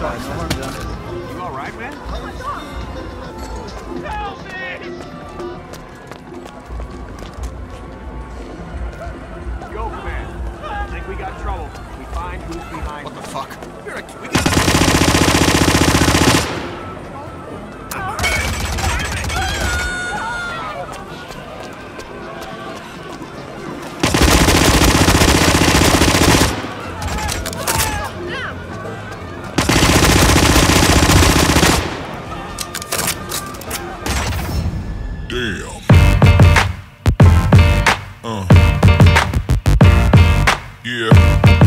sorry. No harm done. You all right, man? Oh, Help me! Yo, man. I Think we got trouble. We find who's behind. What the fuck? You're a, we Yeah.